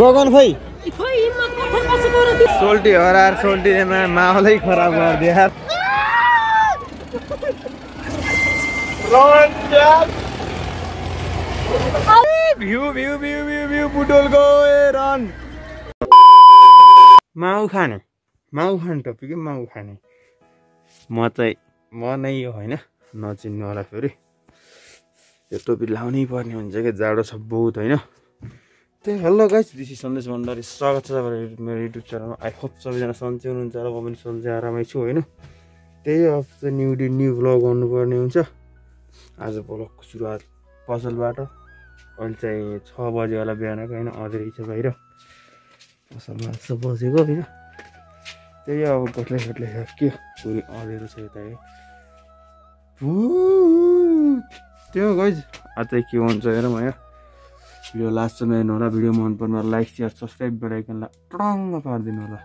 गगन त्यो सोल्टी हराएर सोल्टीले माहौलै खराब गरिदियो यार। भ्यू भ्यू भ्यू भ्यू भ्यू बुटोलको ए रन माउ खाने माउ खाने टपिकै माउ खाने। म चाहिँ म नै यो होइन? नचिन्नु होला फेरि। यो टोपी लाउनै पर्ने हुन्छ क्या जाडो छ बहुत होइन? त्यही हेलो गाइस दिस इज सन्देश भण्डारी स्वागत छ तपाईँहरू मेरो युट्युब च्यानलमा आई होप सबैजना सन्चै हुनुहुन्छ र म पनि सन्चै आरामै छु होइन त्यही हप्ता न्यु डे न्यु भ्लग गर्नुपर्ने हुन्छ आज भ्लगको सुरुवात पसलबाट अहिले चाहिँ छ बजी होला बिहानको होइन अँध्रै छ बाहिर पसलमा जस्तो बसेको होइन त्यही अब कत्ले कत्ले के पुरै अँधेरो छ यता त्यो गाइज आज चाहिँ के हुन्छ हेरौँ है भिडियो लास्टसम्म हेर्नु होला भिडियो मन पर्नु लाइक सेयर सब्सक्राइब बेलाइकनलाई टङ्ग पारिदिनु होला।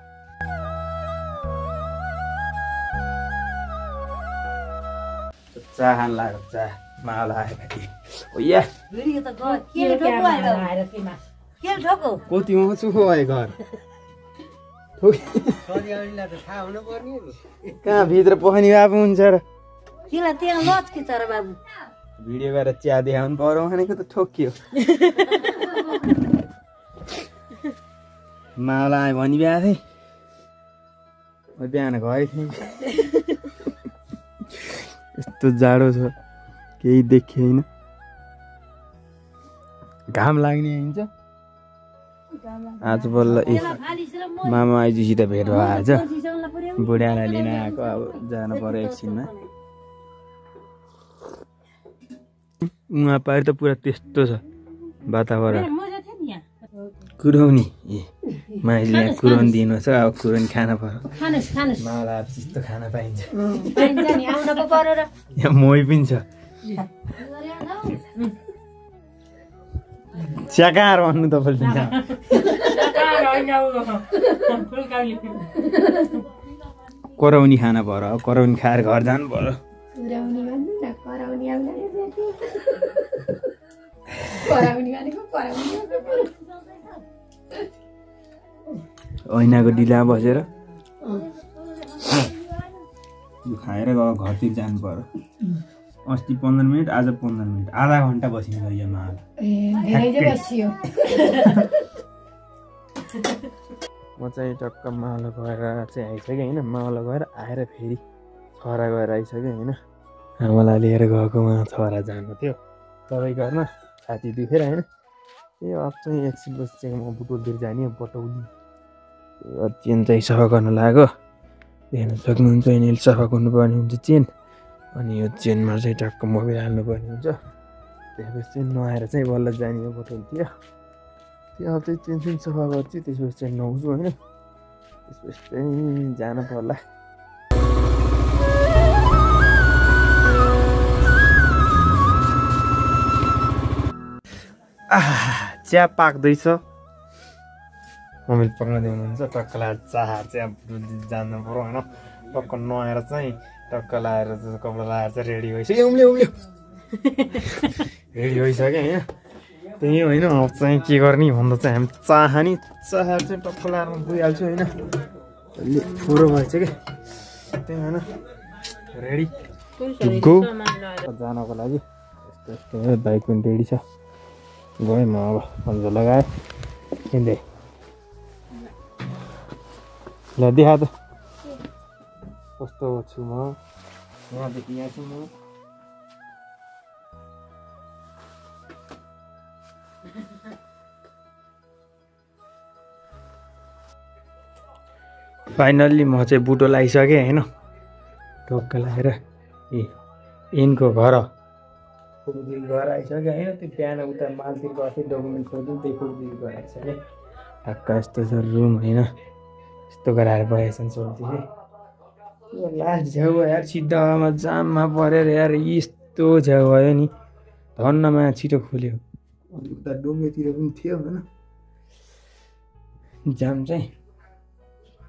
चाह लाग्यो चाह। माल आयो? कति घर। कहाँ भित्र पखनी भए पो हुन्छ र? भिडियो गरेर चिया देखाउनु पर्यो भनेको त ठोकियो आयो भनी बिहा थिएँ म बिहान घरै थिएँ यस्तो जाडो छ केही देखेँ होइन घाम लाग्ने हुन्छ आज बल्ल ए मामा आइजूसित भेट भयो आज बुढालाई लिन आएको अब जानु पर्यो एकछिनमा उहाँ पारि त पुरा त्यस्तो छ वातावरण। मजा थियो नि यहाँ। कुराउनी। ए माइले यहाँ कुराउनी दिनु छ अब कुराउनी खान पर्यो खानुहोस् खानुहोस् माला अब त्यस्तो खाना पाइन्छ। यहाँ मोही पनि छ। स्याकार भन्नु तपाईँले। कराउनी खाना पर्यो कराउनी खाएर घर जानु पर्यो ऐनाको डिला बसेर। यो खाएर गयो घरतिर जानु पर्यो। अस्ति पन्ध्र मिनट आज पन्ध्र मिनट। आधा घन्टा बसिन्छ यो माल। म चाहिँ टक्क मावला गएर चाहिँ आइसकेँ होइन। मावला गएर आएर फेरि छोरा गएर आइसकेँ होइन। आमालाई लिएर गएको उहाँ छोरा जानु थियो। दबाई गर्न छाती दुखेर होइन। ए अब चाहिँ एकछिन पछि चाहिँ म बुटोलतिर जाने बटौली चेन चाहिँ सफा गर्न लाग्यो हेर्न सक्नुहुन्छ यिनीहरूले सफा गर्नुपर्ने हुन्छ चेन। अनि यो चेनमा चाहिँ टक्क मोबाइल हाल्नुपर्ने हुन्छ। त्यसपछि नुहाएर चाहिँ बल्ल जाने हो बोतलतिर त्यो अब चाहिँ चेन सेन सफा गर्छु त्यसपछि चाहिँ नुहाउँछु होइन। त्यसपछि चाहिँ जानु पर्ला। चिया पाक्दैछ मम्मीले पकाउँदै हुनुहुन्छ टक्क लाएर चाह चाहिँ अब जानु पऱ्यो होइन। टक्क नुहाएर चाहिँ टक्क लाएर चाहिँ कपडा लाएर चाहिँ रेडी भइसक्यो। उम्ल्यो उम्ल्यो रेडी भइसक्यो होइन। त्यही होइन अब चाहिँ के गर्ने भन्दा चाहिँ हामी चाह नि चाह चाहिँ टक्क लाएर गइहाल्छु होइन। अलि फुरो भएछ कि त्यही होइन। रेडी। गो जानको लागि। यस्तो यस्तो हो बाइक पनि रेडी छ। गएँ म अब पन्जा लगाएँ। हिँड्दै ल देखा त। कस्तो छु म। यहाँदेखि यहाँ छु म। फाइनल्ली म चाहिँ बुटो लगाइसकेँ होइन? टक्क लगाएर ए यिनको घर। फुलदिल घर आइसक्यो होइन? त्यो बिहान उता मालतिर थिएँ डकुमेन्ट खोज्नु त्यही फुलदिल घर आइसकेँ टक्क यस्तो छ रुम होइन? यस्तो गराएर सोल्टी त्यो लास्ट झ्याउ यार सिधा जाममा परेर यार यस्तो झ्याउ भयो नि। धन्नमा छिटो खोल्यो। अनि उता डुङ्गेतिर पनि थियो होइन? जाम चाहिँ।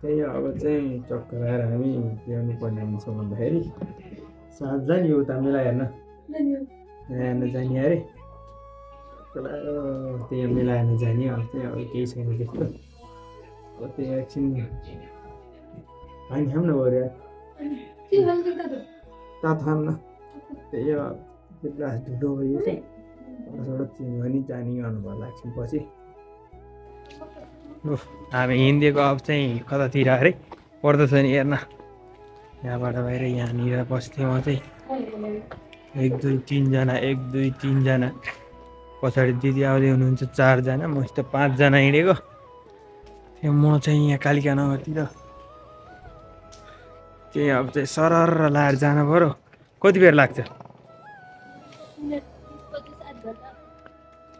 त्यही अब चाहिँ चक्कर आएर हामी ल्याउनु पर्ने हुन्छ भन्दाखेरि। साँझ नि उता मेला हेर्न। हेर्न जाने अरे त्यहाँ मिलाएर जाने अब त्यहाँ अब केही छैन त्यस्तो अब त्यहाँ एकछिन होइन खाऊँ न गऱ्यो ता थाम न त्यही हो बेला ढुलो भयो सडक चेन्ज भयो नि जाने गर्नुभयो लाग्छ पछि उफ, हामी हिँडिदिएको अब चाहिँ कतातिर अरे पर्दछ नि हेर्न यहाँबाट बाहिर यहाँनिर बस्थेँ म चाहिँ एक दुई तिनजना एक दुई तिनजना। पछाडि दिदी आउँदै हुनुहुन्छ चारजना म यस्तो पाँचजना हिँडेको। त्यो म चाहिँ यहाँ कालिका नगरतिर। त्यही अब चाहिँ सरर लाएर जानु पऱ्यो कति बेर लाग्छ?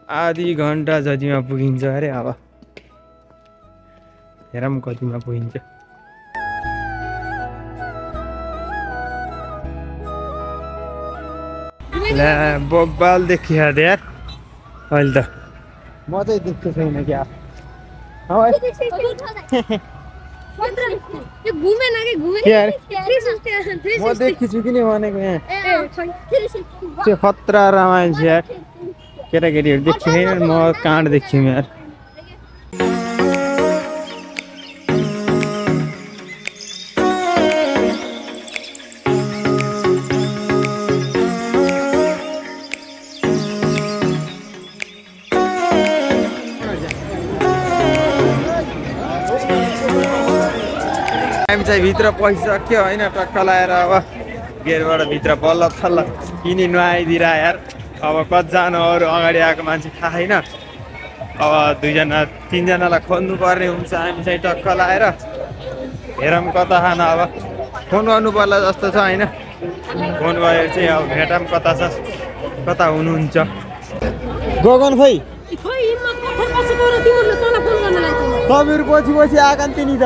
आधी घन्टा जतिमा पुगिन्छ अरे अब। हेरौँ कतिमा पुगिन्छ। ला बबाल देखिया यार अहिले त म चाहिँ देख्छु छैन क्या? म देखिछु कि नि भनेको यहाँ त्यो खतरा रमाइल छ यार केटाकेटीहरू देख्छु छैन म काँड देख्छु यार चाहिँ भित्र पसिसक्यो होइन टक्क लगाएर अब गेटबाट भित्र बल्ल थल्ल किनी नुहाइदिएर यार। अब कतिजना अरू अगाडि आएको मान्छे थाहा छैन। अब दुईजना तिनजनालाई खोज्नु पर्ने हुन्छ हामी चाहिँ टक्क लगाएर हेरौँ कता खान अब। फोन गर्नु पर्ला जस्तो छ होइन। फोन गरेर चाहिँ अब भेटौँ कता छ कता हुनुहुन्छ। गगन लाग्छ तपाईँहरू पछि पछि आएका नि तिनी त।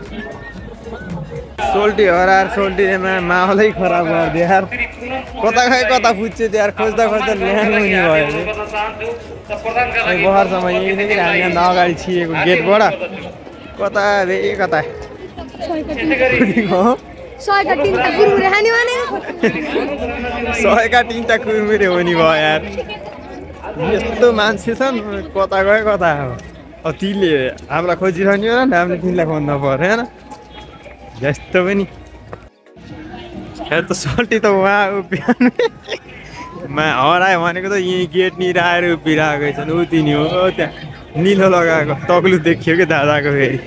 सोल्टी हराएर सोल्टीले माहौलै खराब गरिदियो यार कता गयो कता पुच्छ्यो त्यो यार खोज्दा खोज्दा ल्याङ हुने भयो खै बहरसम्म यही थियो कि हामी अन्त अगाडि छिरेको गेटबाट कता भे कता सयका तिनवटा कुरमुरे हो नि भयो यार यस्तो मान्छे छन् कता गयो कता हो तिमीले हामीलाई खोजिरहने हो हामीले तिमीलाई खोज्नु पऱ्यो होइन जस्तो पनि त सल्टी त उहाँ उभिरहनु मा हरायो भनेको त यहीँ गेटनिर आएर उभिरहेको छन् ऊ तिनी हो त्यहाँ निलो लगाएको तग्लु देखियो कि दादाको फेरि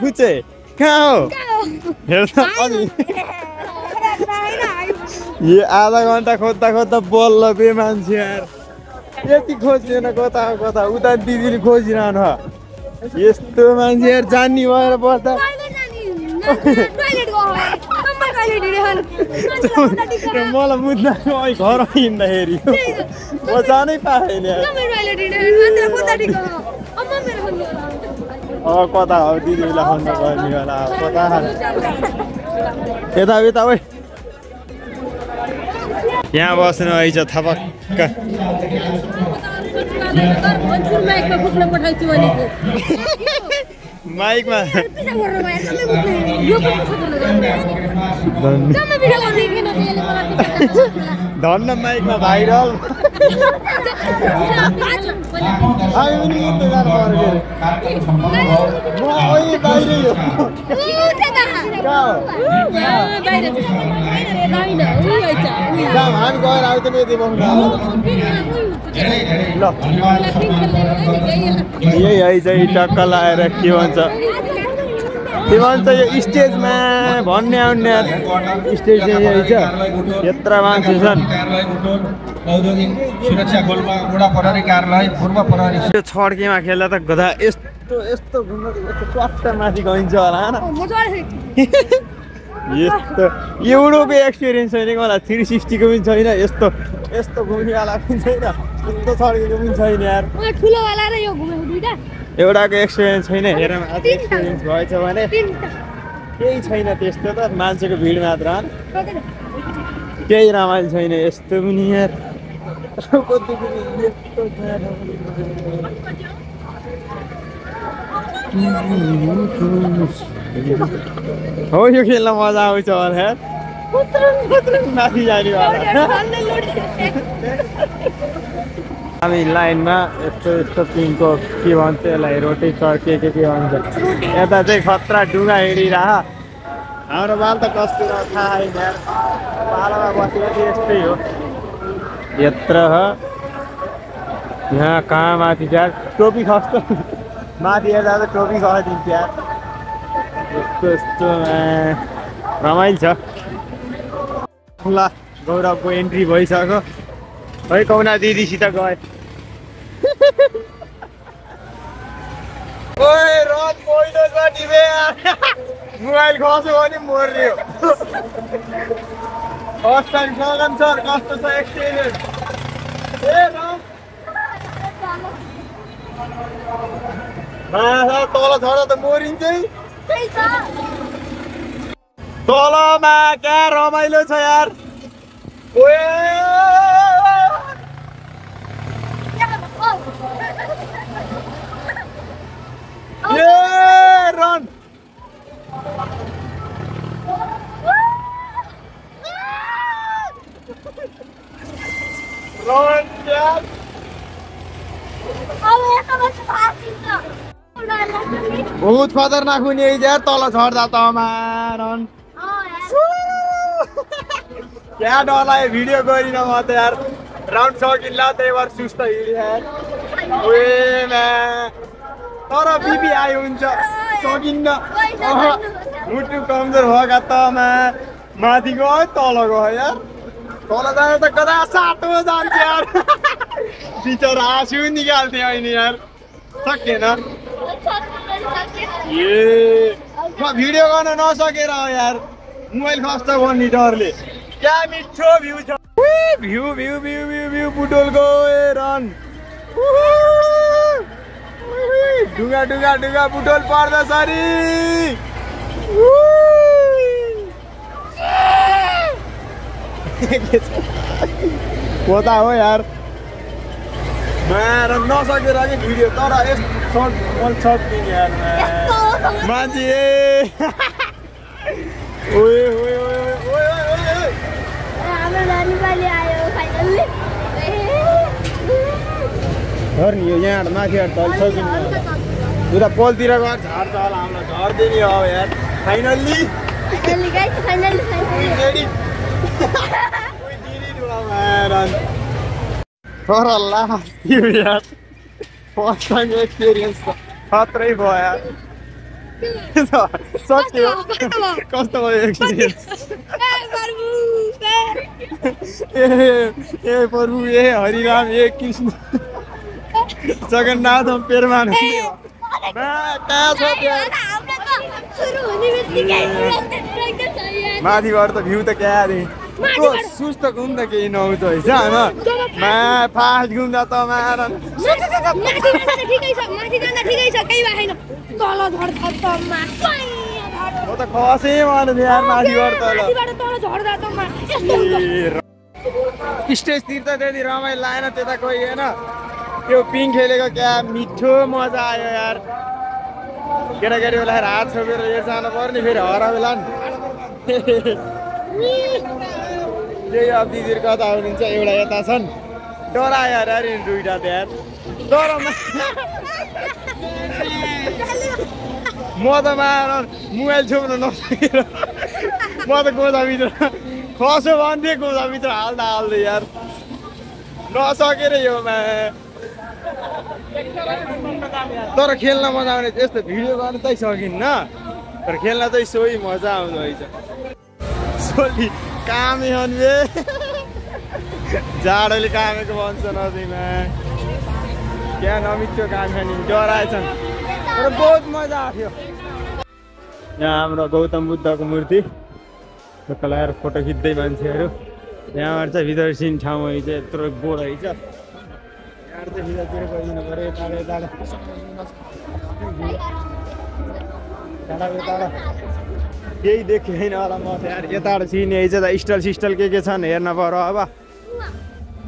पुचे कहाँ हो हेर त अनि यो आधा घन्टा खोज्दा खोज्दा बल्ल बे मान्छे यार यति खोजिएन कता कता? उता दिदीले खोजिरहनु। यस्तो मान्छे यार जान्ने भएर बस्दा। मलाई मुद्दा घर हिँड्दाखेरि। म जानै पाएन कता हो? दिदीलाई फोन गर्ने होला। कता यता ओइ। यहाँ बस्नु आइज थपक्क माइकमा। धन्न माइकमा भाइरल। हामी गएर आउँछ नि यति बस्नु ल यही है चाहिँ टक्क लगाएर के भन्छ के भन्छ यो स्टेजमा भन्ने आउने स्टेज छ यत्र मान्छे छन् औद्योगिक सुरक्षा बलमा वडा प्रहरी कार्यालय पूर्व प्रहरी छड्केमा खेल्दा त गधा यस्तो यस्तो घुम्दा त यस्तो माथि गइन्छ होला यस्तो एउटोको एक्सपिरियन्स छैन कि मलाई? थ्री सिक्सटीको पनि छैन यस्तो यस्तो घुम्नेवाला पनि छैन यस्तो छड्केको पनि छैन यार। ठुलोवाला र यो घुमेको दुइटा। एउटाको एक्सपिरियन्स छैन हेर एक्सपिरियन्स भएछ भने केही छैन त्यस्तो त मान्छेको भिड मात्र केही रमाइलो छैन यस्तो पनि यार। यस्तो हो यो खेल्न मजा आउँछ होला माथि जानेवाला हामी लाइनमा यस्तो यस्तो पिङको के भन्छ यसलाई रोटी चर के के भन्छ यता चाहिँ खतरा डुङ्गा हिँडिरह हाम्रो बाल त कस्तो थाहा यार पालामा चाहिँ यस्तै हो यत्र यहाँ कहाँ माथि यार टोपी खस्छ माथि हेर्दा त टोपी यार यस्तो यस्तो रमाइलो छ ल गौरवको एन्ट्री भइसक्यो है कौना दिदीसित गए मोबाइल खस्यो भने मर्यो फर्स्ट टाइम सगन सर कस्तो छ एक्सपिरियन्स ए तल झर त मरिन्छ तलमा क्या रमाइलो छ यार ओए ए रन रन यार बहुत खतरनाक हुने तल झर्दा त रन क्या डर लाग्यो भिडियो गरिन म त यार। राउन्ड सकिन्न त्यही भएर सुस्त म्या। तर बिपी आयो हुन्छ। सकिन्न। मुटु कमजोर भएका त मा। माथि गयो तल गयो यार। तल जाँदा त कता? सातो जान्छ यार। बिचरा आँसु निकाल्थेँ अहिले यार। सकेन ए म भिडियो गर्न नसकेर हो यार। मोबाइल खस्छ भन्ने डरले। क्या मिठो भ्यू छ? View view view view view बुटोलको ए रन डुङ्गा डुङ्गा डुङ्गा बुटोल पर्दछ अरे पोता हो यार। मार नसकेर कि भिडियो तर यस सर्ट मैले सर्ट दिने। मान्छे हाम्रो धर नि यहाँ माथि तल सकिन्छ उता पोलतिर गएर झर्छ होला हामीलाई झर्दैन हो यार फाइनल्ली फाइनल्ली लास्ट यो यार फर्स्ट टाइम एक्सपिरियन्स त खत्रै भयो सक्यो कस्तो भयो एक्सपिरियन्स ए ए प्रभु ए हरिराम ए कृष्ण जगन्नाथ पेरमान माथिबाट त भ्यू त क्या अरे। सुस्त घुम त केही नहुँदो रहेछ होइन? फास्ट। घुम्दा त मार त खसै यार माथिबाट स्टेजतिर त। त्यति रमाइलो लागेन त्यता कोही होइन। त्यो पिङ खेलेको क्या मिठो मजा आयो यार। केटाकेटी बेला हात छोपेर यो जानु पर्ने फेरि हरा बेला त्यही अब दिदीहरू कता हुनुहुन्छ एउटा यता छन्। डरायो यार अरे दुइटा त यार तर म त मार मोबाइल छोप्न नसकेर। म त गोदाभित्र खसो भन्थेँ गोदाभित्र हाल्दा हाल्दै यार। नसकेर यो मा तर खेल्न मजा आउने यस्तो भिडियो गर्न चाहिँ सकिन्न। तर खेल्न चाहिँ सोही मजा आउँदो रहेछ। सोली कामे हन्बे जाडोले कामेको भन्छ नदीमा क्या नमिठो काम खाने डराएछन्। तर बहुत मजा आएको यहाँ हाम्रो गौतम बुद्धको मूर्ति। लगाएर फोटो खिच्दै मान्छेहरू। यहाँबाट चाहिँ भित्र सिन ठाउँ चाहिँ यत्रो रहेछ यहाँबाट चाहिँ केही देखेन होला म त यार यताबाट सिन यही चाहिँ स्टल सिस्टल के के छन् हेर्न पर्यो अब।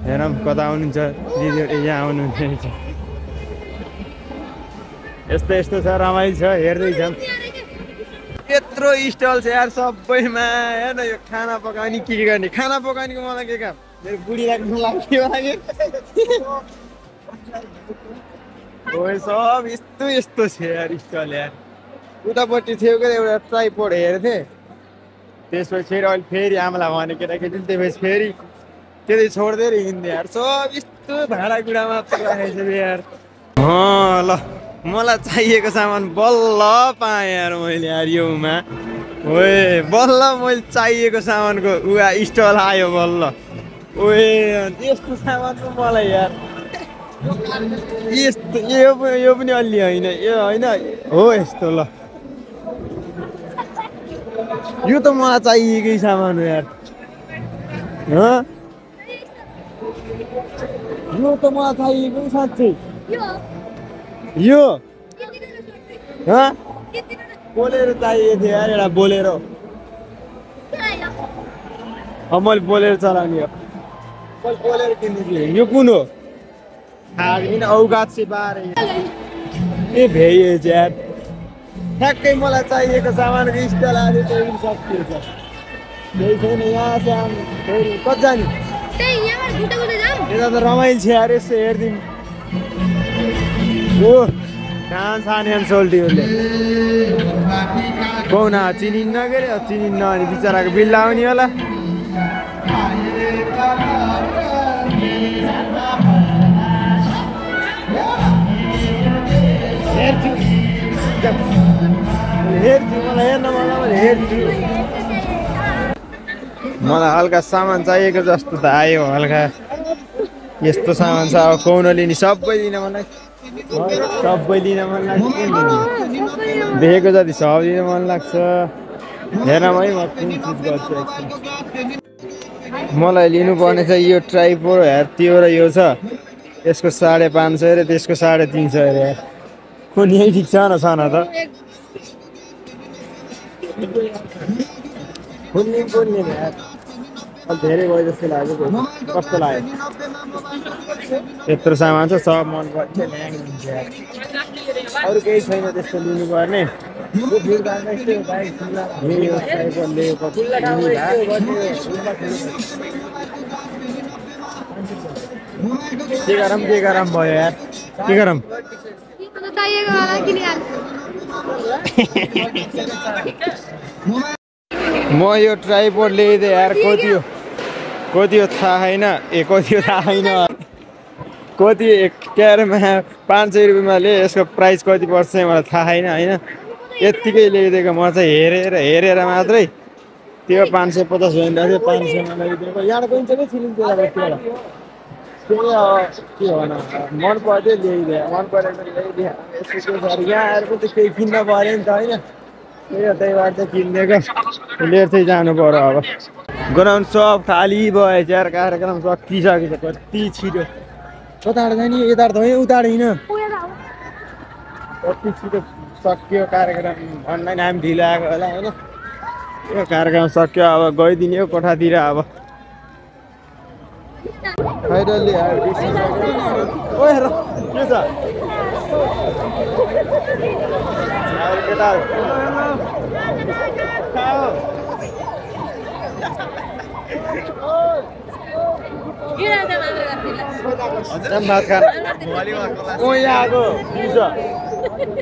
हेरौँ कता आउनुहुन्छ? दिदीहरू यहाँ आउनुहुन्छ यस्तो यस्तो छ रमाइलो छ हेर्दैछौँ यत्रो स्टल छ यार सबैमा। हेर्न यो खाना पकाउने के के गर्ने? खाना पकाउनेको मलाई के काम? मेरो बुढीलाई लाग्थ्यो सब यस्तो यस्तो छ यार स्टल यार। उतापट्टि थियो के एउटा ट्राइपोड हेर्थेँ त्यसपछि फेरि अहिले फेरि आमालाई भने केटाकेटी त्यसपछि फेरि त्यति छोड्दै हिँड्दै यार। सब यस्तो भाँडाकुँडा मात्र राखेको छ यार। ल मलाई चाहिएको सामान बल्ल पाएँ यार मैले यार योमा। ओए बल्ल मैले चाहिएको सामानको उहाँ स्टल आयो बल्ल। ओए यस्तो सामान पो मलाई यार। यस्तो यो पनि यो पनि अलि होइन यो होइन। हो यस्तो ल। यो त मलाई चाहिएकै सामान हो यार। हँ? यो त मलाई चाहिएकै साँच्चै। यो? हँ? बोलेरो चाहिएको थियो यार एउटा बोलेरो। अब मैले बोलेरो चलाउने हो। मैले बोलेरो किन्नु थियो यो कुन हो? थाहा औकात से बाह्र ए भेज यार। ठ्याक्कै मलाई चाहिएको सामानको स्टल आयो त्यो पनि सकिएछ केही छैन यहाँ चाहिँ आउनु फेरि कति जाने त्यही यता त रमाइलो छ यार यसो हेरिदिउँ ओ कहाँ छाने सोल्टीहरूले पाहुना चिनिन्न के अरे चिनिन्न अनि बिचराको बिल लाउने होला हेर्छु मलाई मलाई मलाई हल्का सामान चाहिएको जस्तो त आयो हल्का। यस्तो सामान छ अब कौन लिने सबै मन लाग्छ। सबै लिन मन लाग्छ? देखेको जति सब लिन मन लाग्छ। हेर है म कुन चिज गर्छु। मलाई लिनुपर्ने चाहिँ यो ट्राइपो हेर त्यो र यो छ। यसको साढे पाँच सय र त्यसको साढे तिन सय अरे कुन यही ठिक छ न छ न त। कुन लिने कुन लिने यार अब धेरै भयो जस्तो लाग्यो। कस्तो लाग्यो यत्रो सामान छ सब मन पर्छ। अरू केही छैन त्यस्तो लिनुपर्ने के गरौँ के गरौँ भयो यार के गरौँ म यो ट्राइपोड ल्याइदिएँ यार कति हो कति हो थाहा छैन ए कति हो थाहा छैन कति के अरे मा पाँच सय रुपियाँमा ल्याएँ यसको प्राइस कति पर्छ चाहिँ मलाई थाहा छैन होइन। यत्तिकै ल्याइदिएको म चाहिँ हेरेर हेरेर मात्रै। त्यो पाँच सय पचास भइरहेको थियो पाँच सयमा ल्याइदिएको। यहाँबाट गइन्छ कि फिल्म त्यहाँबाट त्यही अब के भन मन पर्थ्यो ल्याइदिएँ मन परेन ल्याइदिएँ यसो के छ अरे यहाँ आएर पनि त केही किन्न पऱ्यो नि त होइन त्यही हो त्यही भएर चाहिँ किनिदिएको लिएर चाहिँ जानु पर्यो अब ग्राउन्ड सब खाली भयो यार कार्यक्रम सकिसकेको छ कति छिटो कताबाट जाने यताबाट त उताबाट हिँड कति छिटो सकियो कार्यक्रम भन्दा नि हामी ढिलो आएको होला होइन यो कार्यक्रम सक्यो अब गइदिने हो कोठातिर अब फाइनल्ली के छ भात खान यहाँ आएको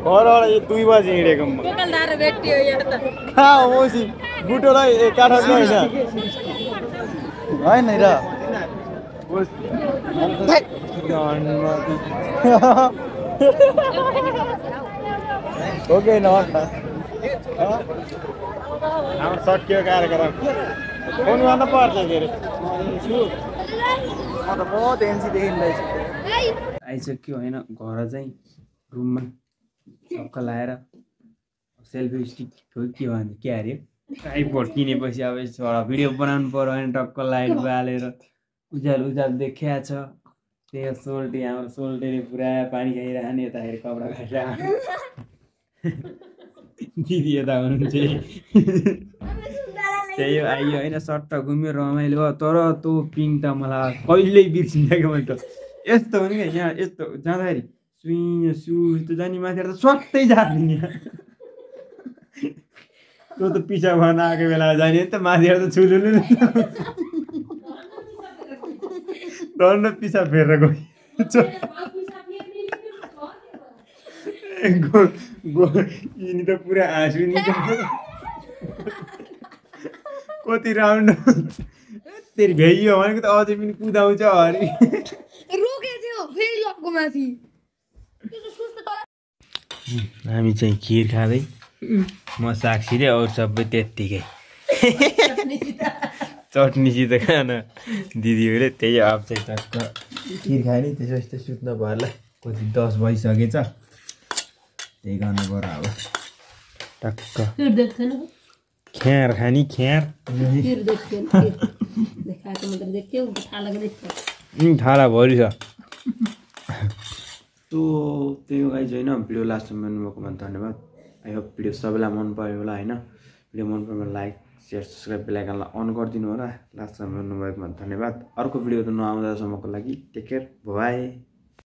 घरबाट यो दुई बजी हिँडेको म कहाँ हो होइन र ओके न हाम्रो सकियो कार्यक्रम फोन गर्न पर्छ के अरे म त बहुत एनसीदेखि आइसक्यो होइन घर चाहिँ रुममा सबका लाएर सेल्फी स्टिक हो के भन्छ के अरे ट्राइपड किनेपछि अब यसो भिडियो बनाउनु पऱ्यो भने टक्क लाइट बालेर उज्यालो उज्यालो देखिया छ। त्यही सोल्टी हाम्रो सोल्टीले पुरा पानी खाइरहने यताखेरि कपडा खाइरहने दिदी यता हुनुहुन्छ। त्यही हो आइयो होइन सट्ट घुम्यो रमाइलो भयो। तर त्यो पिङ त मलाई कहिल्यै बिर्सिन्छ क्या मैले त। यस्तो हो नि क्या यहाँ यस्तो जाँदाखेरि सुई सु त्यो जाने माथि त स्वाट्टै जाने यहाँ त्यो त पिछा भएन आएको बेला जाने त माथि त छुलुलु। डल्लो पिछा फेरेर गयो यिनी त पुरा हाँसु नि कति राउन्ड तेरि भ्याइयो भनेको त अझै पनि कुदाउँछ फेरि तल हामी चाहिँ खिर खाँदै म साक्षी रे अरू सबै त्यत्तिकै चटनीसित खान दिदीहरूले त्यही अब चाहिँ टक्क खिर खाने त्यसो यस्तो सुत्न भएला कति दस बजिसकेछ त्यही गर्नु पऱ्यो अब। टक्क। ना ख्यार। खाने ख्यार ना उम्, थाला भरि छ। सो त्यही हो गाइज होइन भिडियो लास्टसम्म हेर्नुभएकोमा धन्यवाद। आई होप भिडियो सबैलाई मन पऱ्यो होला होइन? भिडियो मन पऱ्यो लाइक सेयर सब्सक्राइब बेलायकनलाई अन गरिदिनु होला। लास्टसम्म हेर्नुभएकोमा धन्यवाद। अर्को भिडियो त नआउँदासम्मको लागि टेक केयर बाई